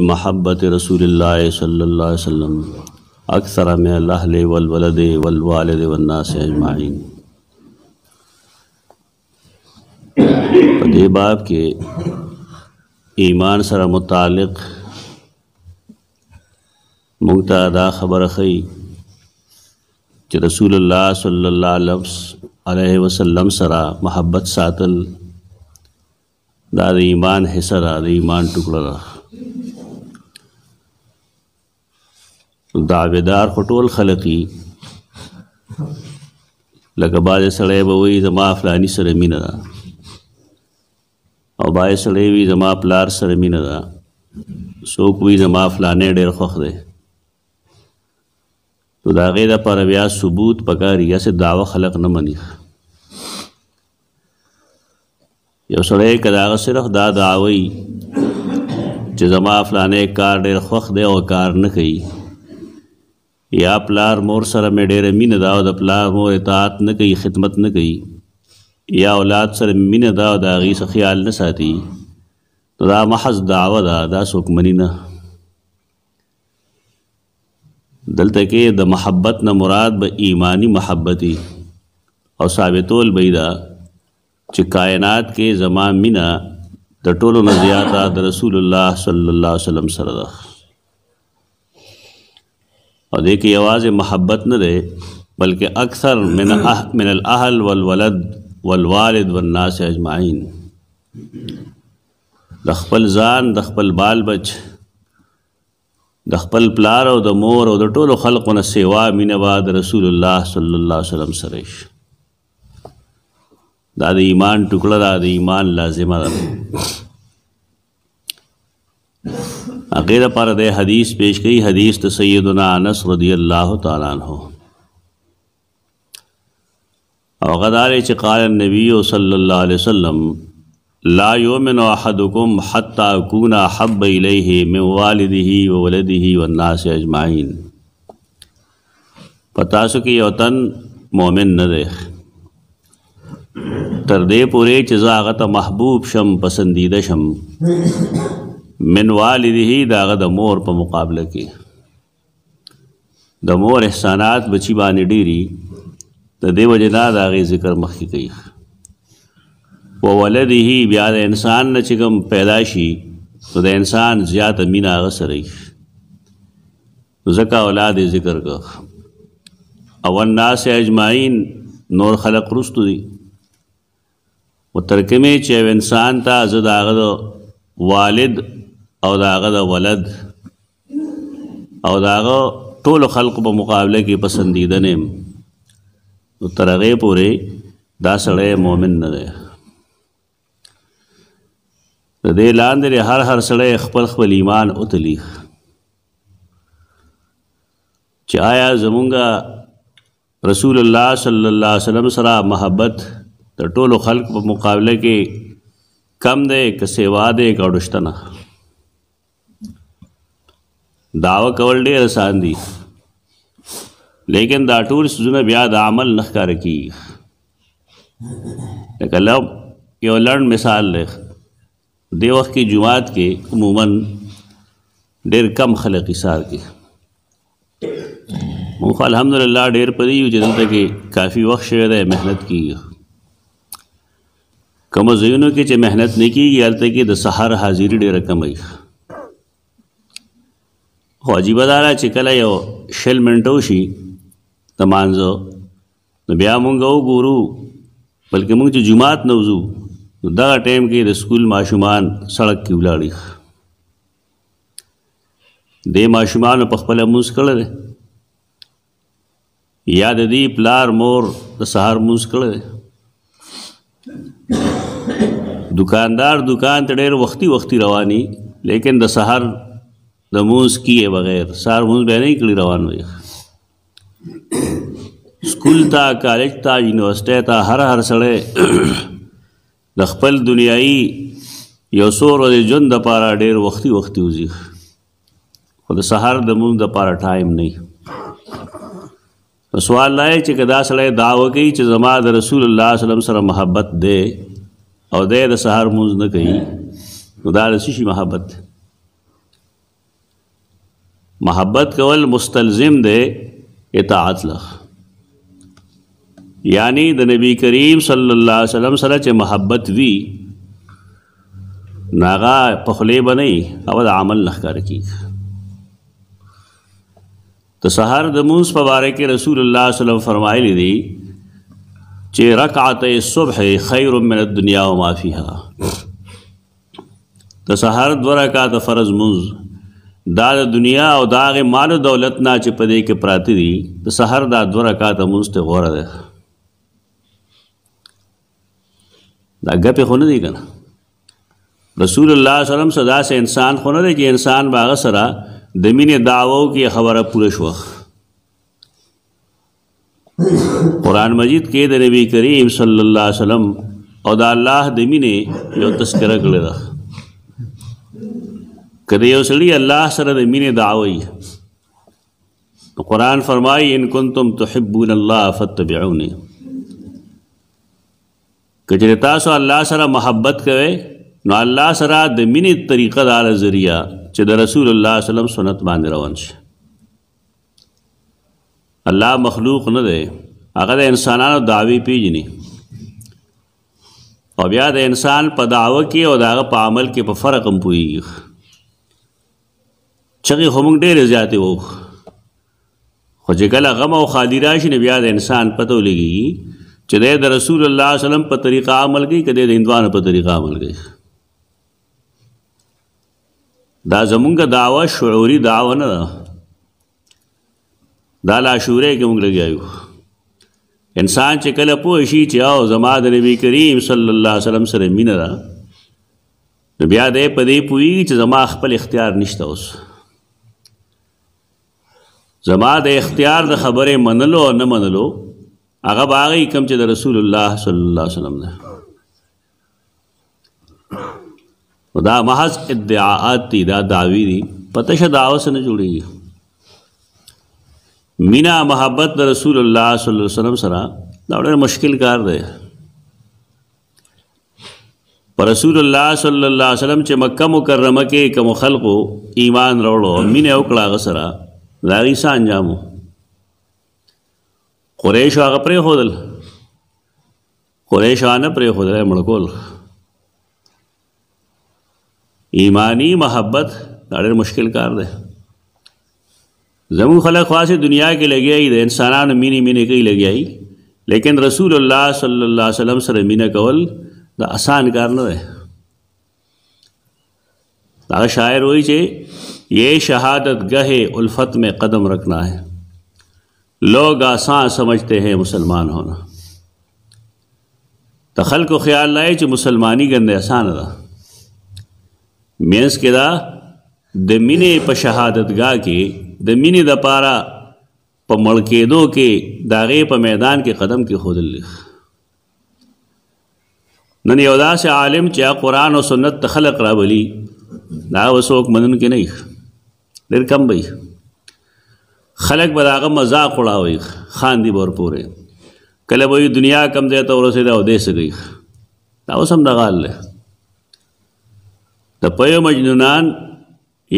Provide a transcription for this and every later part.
محبت رسول الله صلی الله علیه وسلم اکثر من الاهل والولد والوالد والناس اجمعین په دې باب کې ایمان سره متعلق مونږ ته دا خبره خي چې رسول الله صلی الله علیه وسلم سره محبت ساتل دا د ایمان حصہ ده د ایمان ټوکړه ده دعویدار خو ټول خلقي لکه بعضې سړی به وایي زما فلانی سره مینه ده او بعضې سړی وي زما پلار سره مینه ده څوک وي زما فلانی ډېر خوښ دی نو د هغې دپاره بیا ثبوت پکاري هسې دعوه خلق نه مني یو سړی که د هغه صرف دا دعوی چې زما فلانه کار ډېر خوښ دی او کار نه کوي یا پلار مور سره مې ډېره مینه ده او د پلار مور اطاعت نه کوي خدمت نه کوي یا اولاد سره مینه ده او د هغې څه خیال نه ساتي دا محض دعوه ده دا څوک مني نه دلته کې د محبت نه مراد به ایمانی محبتي او ثابتول به دا چې کائنات کې زما مینه د ټولو نه زیاته د رسول الله صلی الله علیه وسلم سره ده او دې کې یوازې محبت نه ده بلکې اکثر من أه من الاهل والولد والوالد والناس اجمعین د خپل ځان د خپل بال بچ د خپل پلار او د مور او د ټولو خلقو نه سیوا مینه به د رسول الله صلی الله علیه وسلم سره شي دا د ایمان ټوکړه ده د ایمان لازمه ده هغه لپاره د حدیث پیش کړي حدیث ته سیدنا انس رضی الله تعالی عنہ او غدارې چې قال النبي صلی الله علیه وسلم لا یؤمن احدکم حتا اكون حب الیه من والده و ولده و الناس اجمعین پتا سو کې یو تن مؤمن نه دی تر دې پورې چې زه هغه ته محبوب شم پسندیده شم من والده داغه د مور په مقابله کې د مور احسانات بچی باندې ډیری د دې وجه دا د هغې ذکر مخکې کوي و ولده بیا د انسان نه چې کوم پیدا شي نو د انسان زیاته مینه هغه سره وي ځکه اولاد یې ذکر کړ او الناس اجمعین نور خلق رستو دي وترکمه چې یو انسان ته زه د هغه د والد او د هغه د ولد او د هغه ټولو خلقو په مقابله کې پسندیده نه یم نو تر هغې پورې دا سړی مؤمن نه دی د دې لاندې هر هر سړی خپل خپل ایمان اوتلی چې آیا زمونږه رسول الله صلی الله علیه وسلم سره محبت د ټولو خلق په مقابله کې کم دی که سیوا دی که اړشتنه داوا کول ډېر آسان دي لیکن دا ټول سوزونه بیا د عمل نه ښکار کی لکه لو یو لړن مثال لې دی وخت کې جمعات کې عموما ډېر کم خلک ایثار کې موږ الحمدلله ډیر پدې یو چې دلته کې کافي وخت شوی دی مهنت کیږي کوم ځایونو کې چې مهنت نه کیږي هلته کې د سحر حاضری ډیره کمه وي خو عجیبه دا ده چې کله یو شل منټو شي د مانځو نو بیا مونږ وګورو بلکې مونږ چې جمعات نه وځو نو دغه ټایم کې د سکول ماشومان سړک کې ولاړي دې ماشومانو په خپل موس کړل یا د دې پلار مور د سهار موس کړل دکاندار دکان ته ډېر وختي وختي رواني لیکن د سهار د موس کیه بغیر سهار موس به نه کړی روان وي سکول ته کالج ته یونیورسيټي ته هر هر سړی د خپل دنیایي یو څو ورځې ژوند دپاره ډېر وختي وختي وځي خو د سهار د مونځ دپاره ټایم نه نو سوال دا چې که دا سړی دا وکړي چې زما د رسول الله صلی الله سره محبت دی او دی د سهار مونځ نه کوي نو دا د څه شي محبت دی محبت کول مستلزم دی اطاعت لخ یعنی د نبی کریم صلی الله علیه وسلم سره چې محبت وی ناغا پخلی بنئ او د عمل نه ښکار کیږي د سحر د مونږ په باره کې رسول الله صلی الله علیه وسلم فرمایلی دی چې رکعت الصبح خیر من الدنیا و ما فیها د سحر دو رکعات فرض منز دا د دنیا او دا غي مال او دولت نه چې په دې کې پراتی دي د سحر دا دو رکعات منز ته غوړه ده دا ګپه خو نه دی کنه رسول الله صلی الله علیه وسلم صدا سے انسان خو نه دی چې انسان باغ سره د مینې داوو کې خبره پوره شوه قران مجید کې د نبی کریم صلی الله علیه وسلم او د الله د مینې یو تذکرہ کړی دا کله یو سړی الله سره د مینې دعوی قرآن فرمائی ان کنتم تحبون الله فتبعونی کچره تاسو الله سره محبت کوئ نو الله سره د مینې طریقه دار ذریعہ چې د رسول الله صلی الله علیه وسلم سنت باندې روان شي الله مخلوق نه دی هغه د انسانانو دعوی پیژني او بیا د انسان په دعوه کې او دغه په عمل کې په فرق هم پوي چغې هم ډېر زیاتې وو خو چې کله غم او خالی راشي نو بیا د انسان پته ولګي چې د رسول الله صلی الله علیه وسلم په طریقه عمل کوي کده د هندوانو په طریقه عمل کوي دا زمونږ دعوه شعوري دعوه نه ده دا لا شعوره کې مونږ لګیا یو انسان چې کله پوه شي چې او زما د نبی کریم صلی الله علیه وسلم سره مینه ده نو بیا دې په دې پوي چې زما خپل اختیار نشته اوس زما د اختیار د خبرې منلو نه منلو هغه باغی کم چې د رسول الله صلی الله علیه وسلم ده دا محض ادعاءات دي دا دعوی دي پته شه دعوه سره جوړیږي مینا محبت د رسول الله صلی الله علیه وسلم سره دا ډېر مشکل کار دی پر رسول الله صلی الله علیه وسلم چې مکه مکرمه کې کوم خلقو ایمان راوړو مینه وکړه غسرہ دا غیسه انجامو قریش هغه پرې هودل قریش وانه پرې خدای مړ کول ایمانی محبت دا ډېر مشکل کار دی زمون خلک خاصه دنیا کې لګیایي د انسانانو مینې مینې کوي لګیایي لیکن رسول الله صلی الله علیه وسلم سره مینه کول دا آسان کار نه دی دا شاعر وایي چې یې شهادت ګه الفت مې قدم رکھنا ہے لوګ آسان سمجھتے ہیں مسلمان ہونا د خلکو خیال لای چې مسلمانی ګنده اسانه ده مینس کې دا د مینې په شهادتګاه کې د مینې د پاره په مړ کېدو کې داغه په میدان کې قدم کې خودل نن یو داسې عالم چې قرآن او سنت ته خلق راولي دا وسوک منن کې نه ډېر کم وي خلق به هغه مذاق وړاوي خان دی بور پورې کله به دنیا کم ځای ته ورسېده او دې سګي دا اوس هم دغه حال دی د پيو مجنونان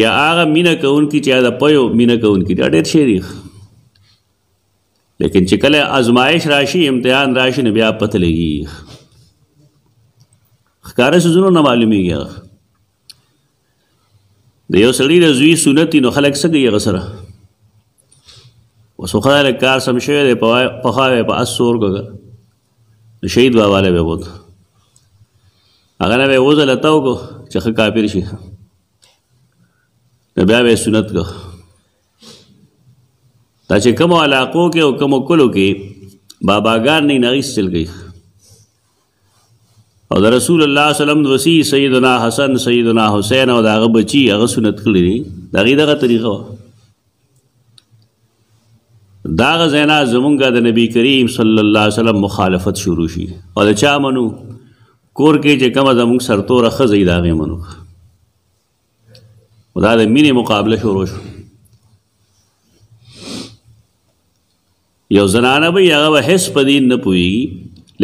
یا هغه مینه کوونکي چې د پیو مینه کوونکي دا ډېر شي دي لیکن چې کله ازمایش راشي امتحان راشي نو بیا پته لګي ښکاره سوزونو نه معلومیږي د یو سړي د زوی سنتي نو خلک څه کوي هغه سره اوس خو خدای له کار سم شوی دی په خاوې په اسور کوګه د شهید بابا له به ووت هغه نه به وځلته وکړو چې ښه کافر شي نو بیا به سنت کو دا چې کوم علاقو کې او کوم کلو کې باباګان نه نه ایستل کوي او د رسول الله صلی الله علیه وسلم وسی سیدنا حسن سیدنا حسین او داغه بچی هغه سنت کړی دی دغه دغه طریقه داغه زینا زمونږه د نبی کریم صلی الله علیه وسلم مخالفت شروع شي او د چا منو کور کې چې کومه زمونږ سرتوره خزې داغه منو دا د مینې مقابله شروع شو یو زنانه به هغه به هیڅ په دین نه پوي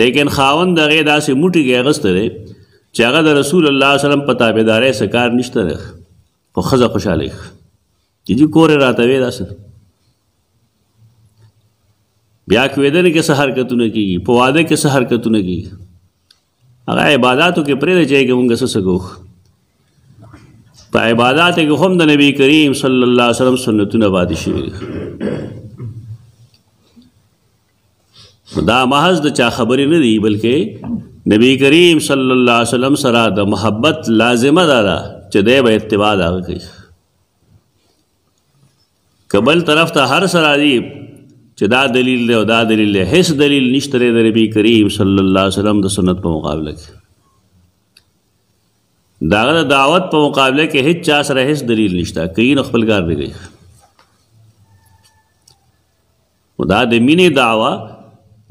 لیکن خاوند دغه داسې موټي کې غستره چې هغه د رسول الله صلی الله علیه وسلم په تابعدارۍ سکار نشته خو ښځه خوشحاله ښه چې دي کور یې راته وې داسې بیا کوېدنې کې څه حرکتونه کېږي په واده کې څه حرکتونه کېږي هغه عباداتو کې پرېږده چې هغې مونږ څه څه کوو په عباداتو کې هم د نبي کریم صلی الله علیه وسلم سنتونه پاتې شوي دا محض د چا خبرې نه دي بلکې نبی کریم صلی الله علیه وسلم سره د محبت لازمه ده دا چې دی به اتباع دا کوي کبل طرف ته هر سره دی چې دا دلیل دی او دا دلیل دی هیڅ دلیل نشته د نبی کریم صلی الله علیه وسلم د سنت په مقابله کې دا د دعوت په مقابله کې هیڅ چا سره هیڅ دلیل نشته کین خپل کار دی دا د مینې دعوه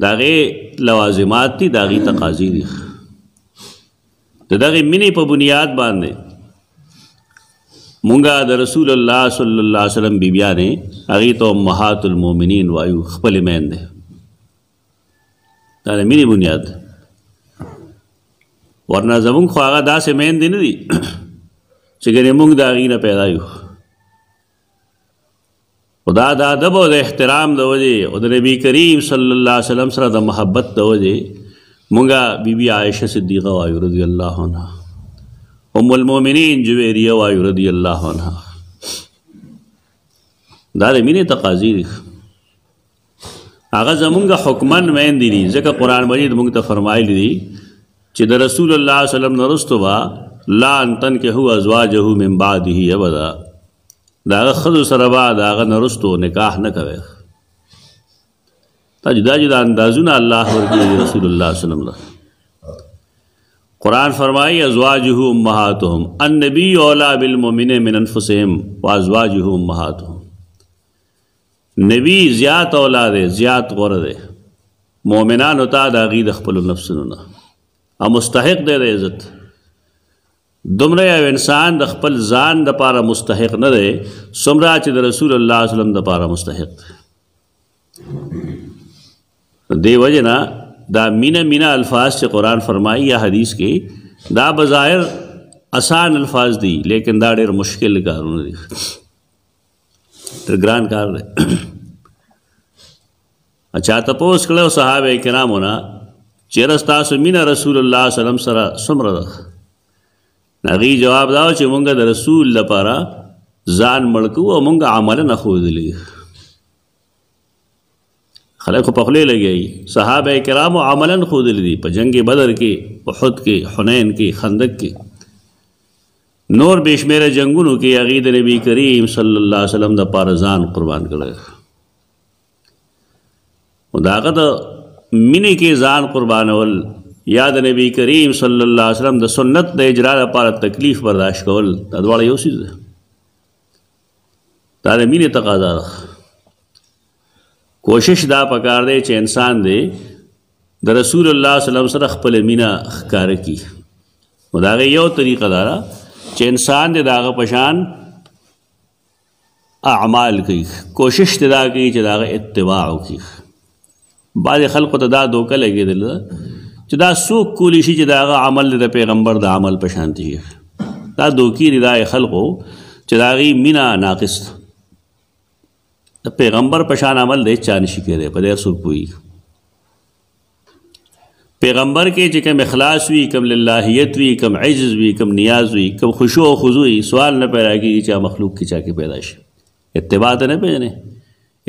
دغه لوازمات دي دغه تقاضي دي د دغه مینې په بنیاد باندې مونږه د رسول الله صلی الله علیه وسلم بیبیانې هغه ته امهات المؤمنین وایو خپل مین دي دا د مینې بنیاد ورنه زمونږ خو هغه داسې مین دي نه دي چې ګنې مونږ د هغې نه پیدا یو او دا د ادب او د احترام د وجې او د نبی کریم صلی الله علیه وسلم سره د محبت د وجې مونږه بی بی عائشه صدیقه وایو رضی الله عنها ام المؤمنین جویریه وایو رضی الله عنها دا د مینې تقاضی دي هغه زمونږ حکمن وین دي ځکه قران مجید مونږ ته فرمایلی دي چې د رسول الله صلی الله علیه وسلم نرستو با لا انتن کې هو ازواجه من بعده ابدا دا خذ سره با دا غ نرستو نکاح نه کوي دا جدا جدا اندازونه الله ورکړي رسول الله صلی الله علیه وسلم قرآن فرمائی ازواجہ امہاتہم النبی اولا بالمومن من انفسہم وازواجہ امہاتہم نبی زیات اولاد زیات غره دی مؤمنانو ته د هغوی د خپلو نفسونو نه او مستحق دی د عزت دومره یو انسان د خپل ځان د پاره مستحق نه دی څومره چې د رسول الله صلی الله علیه وسلم د پاره مستحق دی دی وجه نه دا مینه مینه الفاظ چې قرآن فرمایي یا حدیث کې دا بظاهر آسان الفاظ دي لیکن دا ډېر مشکل کارونه دي تر ګران کار دی اچھا تپوس کړو صحابه کرامو نه چیرې تاسو مینا رسول الله صلی الله علیه وسلم سره سمره ده نغی جواب داو چې مونږ د رسول لپاره ځان مړکو او مونږ عمل نه خوذلی خلک په خله لګي صحابه کرامو عملا خوذل دي په جنگ بدر کې احد کې حنین کې خندق کې نور بشمیره جنگونو کې هغه د نبی کریم صلی الله علیه وسلم د پارزان قربان کړل او داغه د مینې کې ځان قربانول یا د نبی کریم صلی الله علیه وسلم د سنت د اجرا لپاره تکلیف برداشت کول دا ډول یو څه دا د مینې تقاضا ده کوشش دا پکار دی چې انسان دی د رسول الله صلی الله علیه وسلم سره خپل مینا ښکار کی نو دا یو طریقه ده چې انسان دی داغه پشان اعمال کوي کوشش دی دا کوي چې داغه اتباع وکړي بعضې خلکو ته دا دوکه لګېدل ده چې دا څوک کولی شي چې د هغه عمل د پیغمبر د عمل په شان شي دا دوکې دي دا خلکو چې د هغې مینه ناقص ده د پیغمبر په شان عمل دی چا نشي کېدی په دې هر څوک پوهېږي پیغمبر کې چې کوم اخلاص وي کوم للهیت وي کوم عجز وي کوم نیاز وي کوم خشوع او خضوع سوال نه پیدا کیږي چې مخلوق کې چا کې پیدا شي اتباع ته نه پیژنې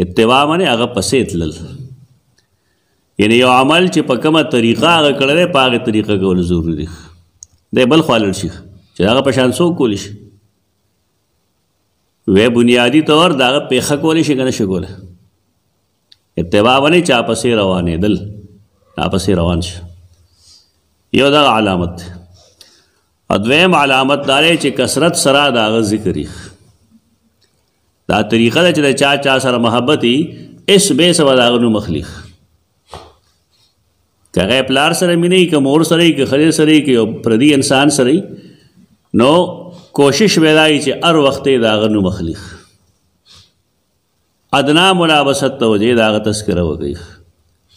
اتباع معنی هغه پسې تلل یعنی یو عمل چې په کومه طریقه هغه کړل په هغه طریقه کول ضروری دی دی بل خالل شي چې هغه په شان څوک کولی شي وې بنیادی طور دا پیخه کولی شي کنه شي کولی اتباع باندې چا پسې روانې دل چا پسې روان شي یو دا علامت ادویم علامت دارې چې کثرت سره دا ذکرې دا طریقه ده چې د چا چا سره محبت وي اس به سبا د هغه نوم اخلي که هغه پلار سره مینه وي که مور سره وي که ښځې سره وي که یو پردي انسان سره وي نو کوشش به دا وي چې هر وخت یې د هغه نوم اخلي ادنا ملابست ته وجې د هغه تذکره وکړي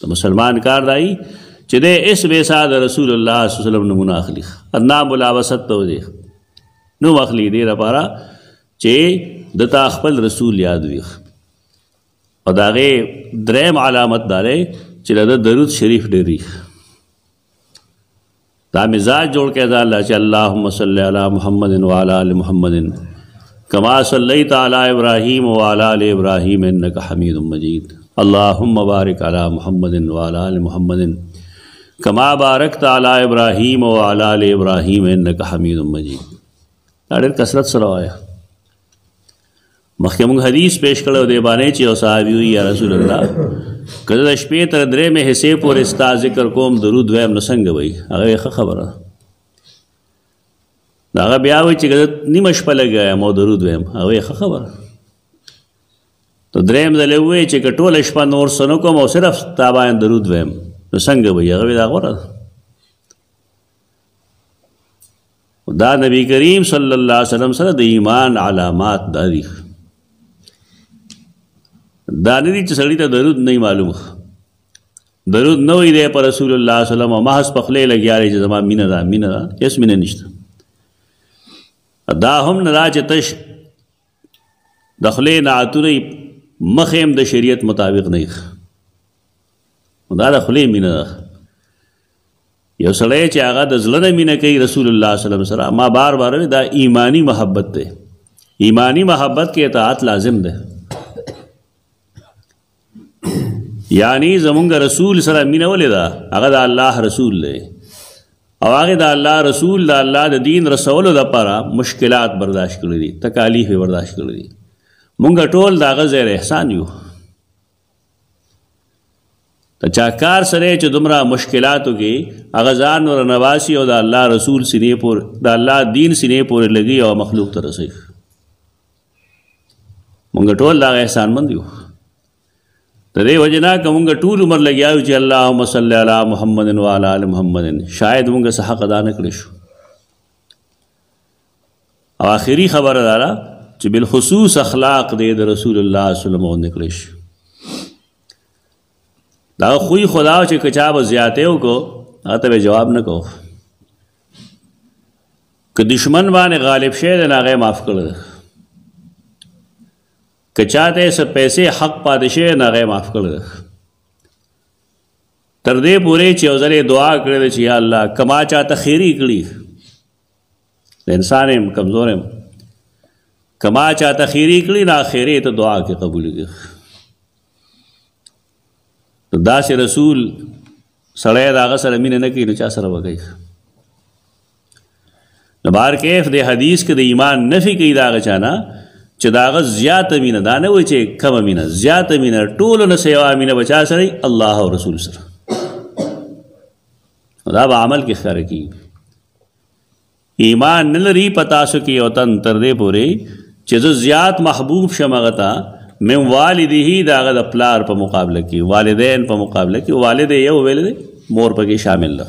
د مسلمان کار دا وي چې د اس به سا د رسول الله صلی الله علیه وسلم نمونه اخلي ادنا ملابست ته وجې نوم اخلي دې لپاره چې د تا خپل رسول یاد وي او دا غي دریم علامت داري چې د درود شریف ډېری دا مزاج جوړ کې دا الله چې اللهم صل علی محمد و علی ال محمد کما صلیت علی ابراهیم و علی ال ابراهیم انک حمید مجید اللهم بارک علی محمد و علی ال محمد کما بارکت علی ابراهیم و علی ال ابراهیم انک حمید مجید دا ډېر کثرت سره وایه مخکې موږ حدیث پیش کړو دی باندې چې او صحابي وي یا رسول الله کله د شپې تر درې مې حصے پورې ستا ذکر کوم درود وایم نو څنګه وي هغه ښه خبره دا هغه بیا وي چې کله نیمه شپه لګیا مو درود وایم هغه ښه خبره ته دریم ځل وې چې کټول شپه نور سنو کوم او صرف تا باندې درود وایم نو څنګه وي هغه دا غوړه دا نبی کریم صلی الله علیه وسلم سره د ایمان علامات داري دا نه دي چې سړی ته درود نه معلوم درود نه وي دی پر رسول الله صلی الله علیه وسلم ما هس پخلې لګیاري چې زما مینه ده مینه ده هیڅ مینه نشته دا هم نه دا چې تش د خلې نه اتورې مخې هم د شریعت مطابق نه ښه دا د خلې مینه ده یو سړی چې هغه د زړه نه مینه کوي رسول الله صلی الله علیه وسلم سره ما بار بار دا ایمانی محبت دی ایمانی محبت کې اطاعت لازم دی یعنی زمونږ رسول سره مینه ولې ده هغه د الله رسول دی او هغه د الله رسول د الله د دین رسولو لپاره مشکلات برداشت کړی دي تکالیف برداشت کړی دي مونږ ټول دا غزه احسان یو ته چا کار سره چې دومره مشکلاتو کې هغه ځان ور نواسي او د الله رسول سینې پور د الله دین سینې پور لګي او مخلوق ته رسي مونږ ټول لا احسان مند یو د دې وجنا کومګه ټول عمر لګیاو چې اللهم صل علی محمد و علی ال محمد شاید موږ صحه قضا نه کړی شو او آخري خبره دا ده چې بالخصوص اخلاق دې د رسول الله صلی الله علیه وسلم غوندې کړی شي دا خوی خدا چې کچا به زیاته وکړو هغه به جواب نه کوو که دشمن باندې غالب شې د ناغه معاف کړل که چاته سه پیسې حق پاتې شې ناغه معاف کړل تر دې پورې چې اوزره دعا کړې چې یا الله کما چاته خیری کړی انسان هم کمزور هم کما چا ته خیری کړی نه خیری ته دعا کې قبول کړي دا چې رسول سړی دا غ سره مینه نه کوي نو چا سره وګي نو بار کیف د حدیث کې د ایمان نفي کوي دا غ چانا چې دا غ زیات مینه دا نه وي چې کم مینه زیات مینه ټول نه سیوا مینه بچا سره الله او رسول سره دا به عمل کې ښکار کیږي ایمان نه لري په تاسو کې یو تن تر دې پورې چې زه زیات محبوب شم هغه ته من والده د هغه د پلار په مقابله کې والدین په مقابله کې والد یو ویل دی مور پکې شامل ده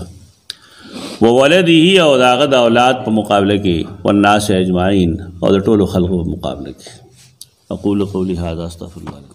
و ولده او د هغه د اولاد په مقابله کې والناس اجمعین او د ټولو خلکو په مقابله کې اقول قولی هذا استغفر الله